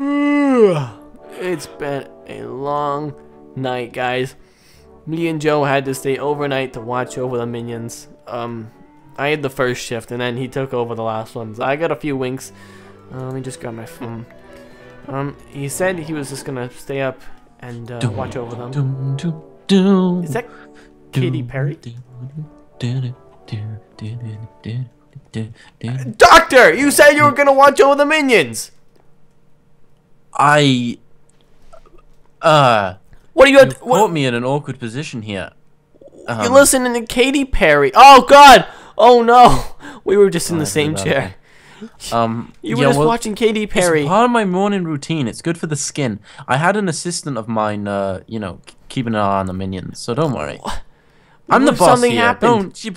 it's been a long night, guys. Me and Joe had to stay overnight to watch over the minions. Um, I had the first shift, and then he took over the last ones. I got a few winks. Uh, let me just grab my phone. Um, he said he was just gonna stay up and uh, watch over them. Is that Katy Perry? Doctor, you said you were gonna watch over the minions. I uh What are you? you At, what, caught me in an awkward position here. you're Um, listening to Katy Perry. Oh God! Oh no! We were just in the same chair. Um, You were yeah, just well, watching Katy Perry. It's part of my morning routine. It's good for the skin. I had an assistant of mine, uh, you know, keeping an eye on the minions. So don't worry. I'm the What if boss something here. happened? Don't zip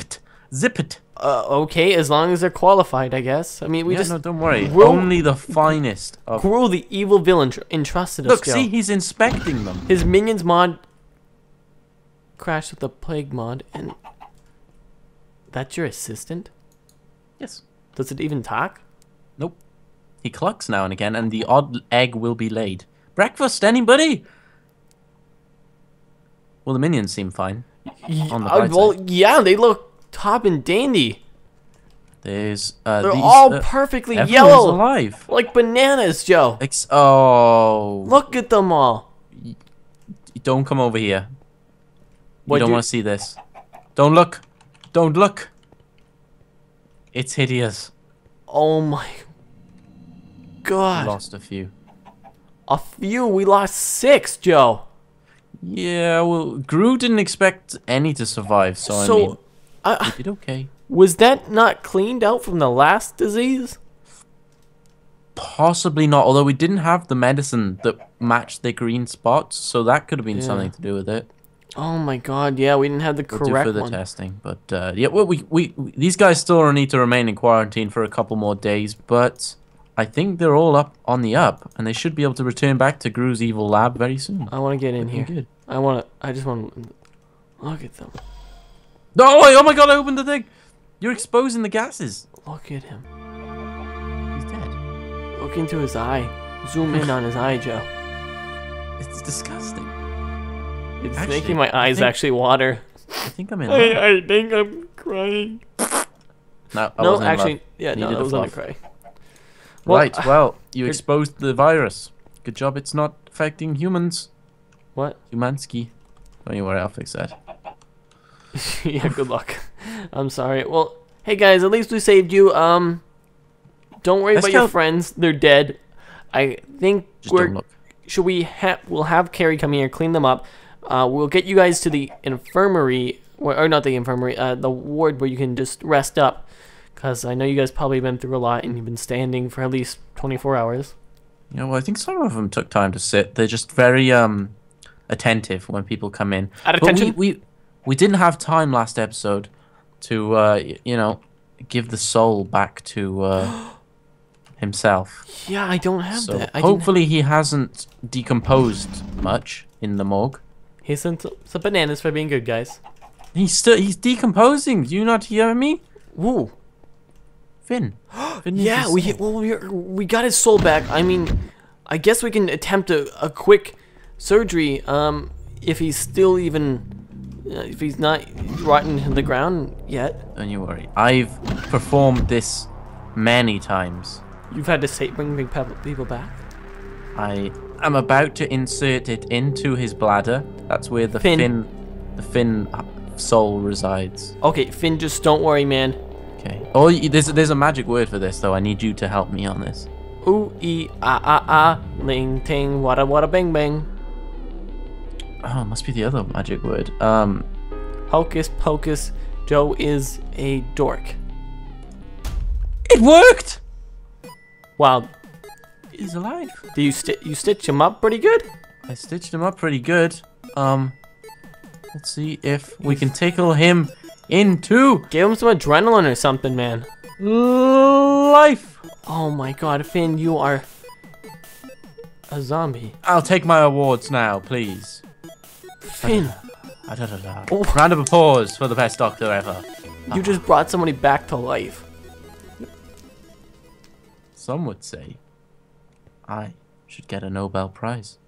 it, zip it. Uh, okay, as long as they're qualified, I guess. I mean, we yeah, just no, don't worry. Ro- Only the finest of. grew the evil villain tr- entrusted us. Look, see, he's inspecting them. His minions mod crashed with the plague mod, and that's your assistant. Yes. Does it even talk? Nope. He clucks now and again, and the odd egg will be laid. Breakfast, anybody? Well, the minions seem fine. On the Uh, bright well, yeah, they look top and dandy. There's uh, They're these, all uh, perfectly yellow, alive. like bananas, Joe. Ex- oh, Look at them all. don't come over here. What you don't do- want to see this. Don't look. Don't look. It's hideous. Oh my god. Lost a few. A few. We lost six, Joe. Yeah, well, Gru didn't expect any to survive, so, I mean, uh, we did okay. was that not cleaned out from the last disease? Possibly not, although we didn't have the medicine that matched the green spots, so that could have been Yeah. something to do with it. Oh my god, yeah, we didn't have the We'll do correct further one. testing, but uh, yeah, well, we, we we these guys still need to remain in quarantine for a couple more days, but I think they're all up on the up, and they should be able to return back to Gru's evil lab very soon. I want to get in Looking here. Good. I want to. I just want to look at them. No, wait, oh my god, I opened the thing. You're exposing the gases. Look at him. He's dead. Look into his eye. Zoom in on his eye, Joe. It's disgusting. It's Actually, making my eyes think- actually water. I think I'm in. love. I, I think I'm crying. No, I no, wasn't actually, love. yeah, no, Needed I a was gonna cry. Well, right. Uh, well, you exposed the virus. Good job. It's not affecting humans. What? Humansky. Don't you worry. I'll fix that. yeah, good luck. I'm sorry. Well, hey guys, at least we saved you. Um, don't worry Let's about your friends. They're dead. I think Just we're. Should we have? We'll have Carrie come here, clean them up. Uh, we'll get you guys to the infirmary, or, or not the infirmary, uh, the ward where you can just rest up. Cause I know you guys probably been through a lot and you've been standing for at least 24 hours. Know, well, I think some of them took time to sit. They're just very um attentive when people come in. At But we, attention. we we didn't have time last episode to uh you know give the soul back to uh himself. Yeah, I don't have So that. I hopefully he hasn't decomposed much in the morgue. He sent some, some bananas for being good, guys. He's still he's decomposing. Do you not hear me? Woo. Finn. Finn Yeah, we well we we got his soul back. I mean, I guess we can attempt a, a quick surgery. Um, if he's still even, if he's not rotten to the ground yet. Don't you worry. I've performed this many times. You've had to say bring people back. I am about to insert it into his bladder. That's where the Finn. fin, the fin soul resides. Okay, Finn, just don't worry, man. Okay. Oh, there's there's a magic word for this though. I need you to help me on this. Ooh ee ah ah ah, ling ting wada wada bang bang. Oh, it must be the other magic word. Um, Hocus pocus, Joe is a dork. it worked. Wow, He's alive. do you sti you stitch him up pretty good? I stitched him up pretty good. Um, let's see if we can tickle him in into Give him some adrenaline or something, man. life. Oh my god, Finn, you are a zombie. I'll take my awards now, please. Finn. Oh. Round of applause for the best doctor ever. you just brought somebody back to life. Some would say. I should get a Nobel Prize.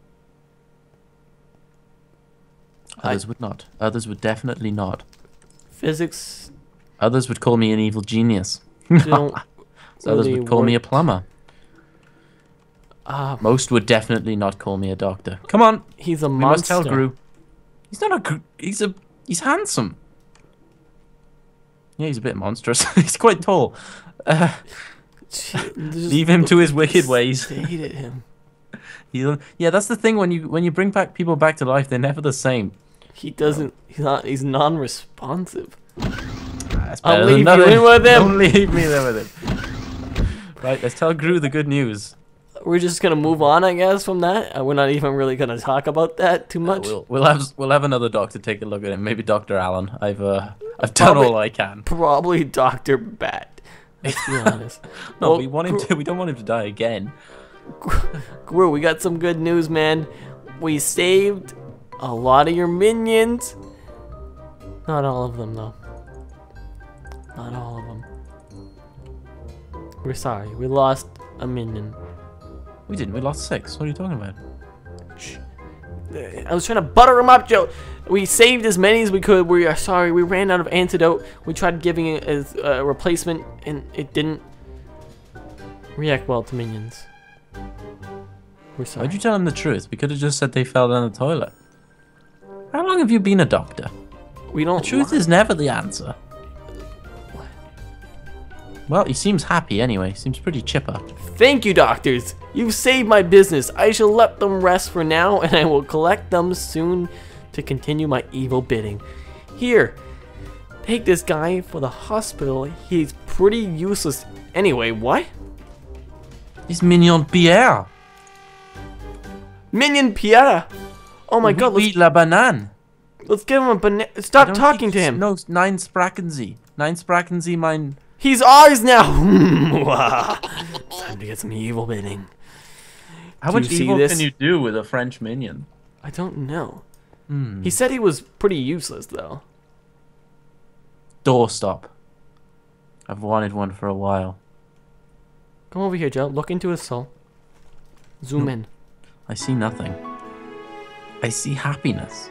I- Others would not. Others would definitely not. Physics Others would call me an evil genius. others really would call me a plumber. Ah, Most would definitely not call me a doctor. Come on, he's a we must tell Gru. He's not a. He's a. He's handsome. Yeah, he's a bit monstrous. he's quite tall. Uh, leave him to his wicked ways. Hated him. He'll- yeah, that's the thing. When you when you bring back people back to life, they're never the same. He doesn't. He's not. He's non-responsive. That's I'll better leave you in with him. Don't leave me there with him. Right, let's tell Gru the good news. We're just gonna move on, I guess, from that. Uh, We're not even really gonna talk about that too much. We'll we'll have we'll have another doctor take a look at him. Maybe Doctor Allen. I've uh I've done Probably- all I can. Probably Doctor Bat. Let's be honest. No, Well, we want him to. We don't want him to die again. Gru, we got some good news, man. We saved a lot of your minions. Not all of them, though. Not all of them. We're sorry. We lost a minion. We didn't. We lost six. What are you talking about? I was trying to butter him up, Joe. We saved as many as we could. We are sorry. We ran out of antidote. We tried giving it as a replacement, and it didn't react well to minions. We're sorry. Why'd you tell him the truth? We could have just said they fell down the toilet. How long have you been a doctor? we don't. The truth is never the answer. Well, he seems happy anyway. Seems pretty chipper. Thank you, doctors. You've saved my business. I shall let them rest for now, and I will collect them soon to continue my evil bidding. Here, take this guy for the hospital. He's pretty useless anyway. What? It's Mignon Pierre. Minion Pierre. Oh my god, Oui, let's, la banane. let's give him a banana. Stop talking to him. No, nine Sprackensy. Nine Sprackensy, mine. He's ours now. Time to get some evil bidding. How Do much you see evil this? can you do with a French minion? I don't know. Hmm. He said he was pretty useless though. Doorstop. I've wanted one for a while. Come over here, Joe. Look into his soul. Zoom No. in. I see nothing. I see happiness.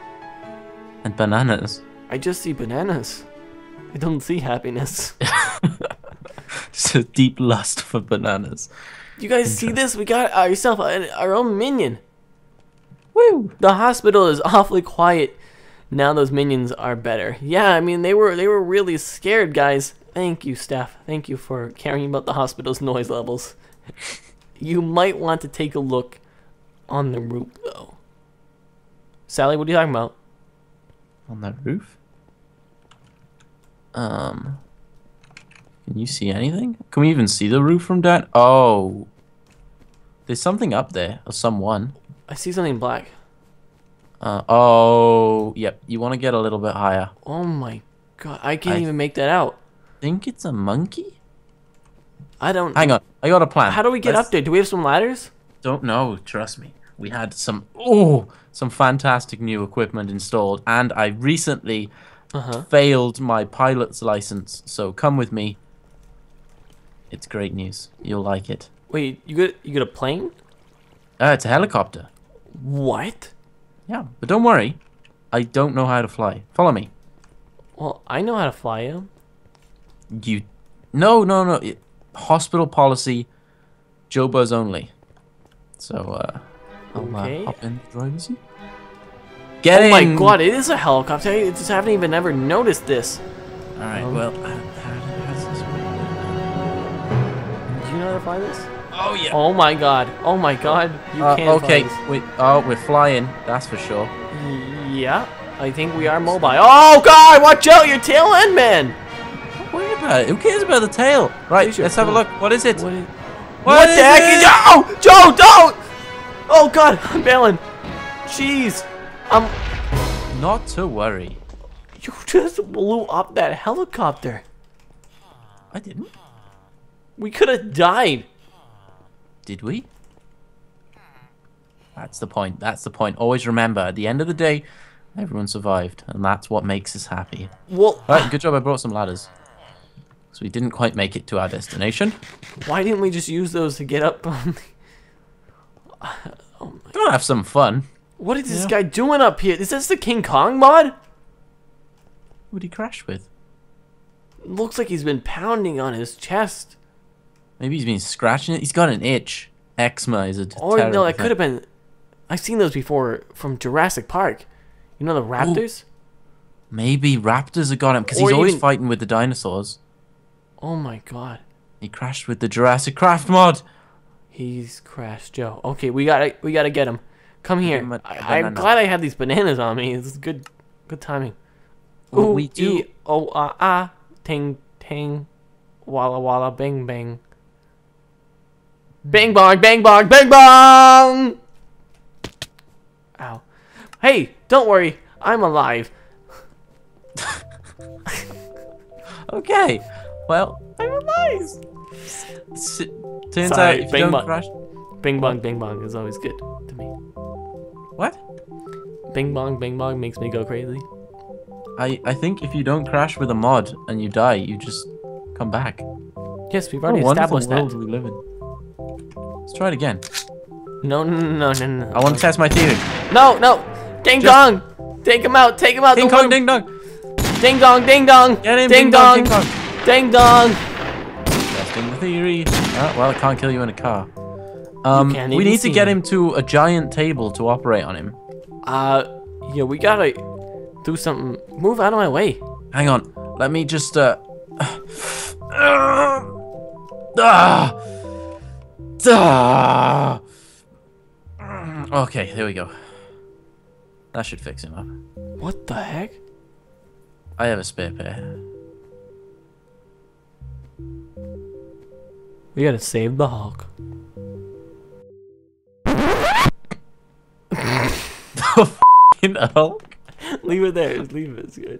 And bananas. I just see bananas. I don't see happiness. A deep lust for bananas. You guys see this? We got ourselves our own minion. Woo! The hospital is awfully quiet. Now those minions are better. Yeah, I mean they were they were really scared, guys. Thank you, staff. Thank you for caring about the hospital's noise levels. You might want to take a look on the roof, though. Sally, what are you talking about? On that roof? Um. Can you see anything? Can we even see the roof from down? Oh. There's something up there, or someone. I see something black. Uh, oh, yep. You want to get a little bit higher. Oh my god, I can't I- even make that out. Think it's a monkey? I don't. Hang on, I got a plan. How do we get Let's- up there? Do we have some ladders? Don't know. Trust me. We had some oh some fantastic new equipment installed, and I recently Uh huh. failed my pilot's license. So come with me. It's great news. You'll like it. Wait, you got you got a plane? Uh, it's a helicopter. What? Yeah, but don't worry. I don't know how to fly. Follow me. Well, I know how to fly him. You. No, no, no. It, hospital policy. Joe Buzz only. So uh, I'll Okay. uh, hop in the driver's seat. Get oh in. my god, it is a helicopter. I just haven't even ever noticed this. All right. Um, well, Do you know how to fly this? Oh yeah. Oh my god. Oh my god. You Uh, can't okay. fly this. Wait. Oh, we're flying. That's for sure. Yeah, I think we are mobile. Oh god, watch out, you're tail end man. Don't worry about it. Who cares about the tail? Right. Let's have a look. What is it? What, is, What what is the heck it? is Oh, Joe, don't! Oh god, I'm bailing. Jeez. Um, Not to worry. you just blew up that helicopter. I didn't. We could have died. Did we? That's the point. That's the point. Always remember, at the end of the day, everyone survived, and that's what makes us happy. Well, All right, good job. I brought some ladders. So we didn't quite make it to our destination. why didn't we just use those to get up on the... Oh my. Don't have some fun. What is this Yeah. guy doing up here? Is this the King Kong mod? Who would he crash with? Looks like he's been pounding on his chest. Maybe he's been scratching it. He's got an itch. Eczema is a t- Or no, it thing. could have been. I've seen those before from Jurassic Park. You know the raptors? Maybe raptors have got him because he's Or always fighting with the dinosaurs. Oh my god. He crashed with the Jurassic Craft mod. He's crashed Joe. Okay, we gotta we gotta get him. Come here. him a- a I, am glad I had these bananas on me. This is good good timing. Well, Ooh, we do. E, oh ah ah ting ting walla walla bing bang. Bing bong bang bong bang bong Ow. Hey, don't worry, I'm alive. Okay. Well, I'm alive. s- turns Sorry, out if you don't bong. crash. Bing bong bing bong is always good to me. What? Bing bong bing bong makes me go crazy. I I think if you don't crash with a mod and you die, you just come back. Yes, we've already wonderful established world that. we live in. Let's try it again. No, no, no, no, no. I want to test my theory. No, no! Ding Just- dong! Take him out! Take him out! Kong, room. ding dong. ding dong! Ding dong! Get him, Ding ding dong, dong! Ding dong! Testing the theory. Oh, well, I can't kill you in a car. Um, we need to get me. him to a giant table to operate on him. Uh, yeah, we gotta do something. Move out of my way. Hang on. Let me just uh. Ah! Ah! Okay, there we go. That should fix him up. What the heck? I have a spare pair. We gotta save the Hulk. The Hulk? leave it there. Leave it. It's good.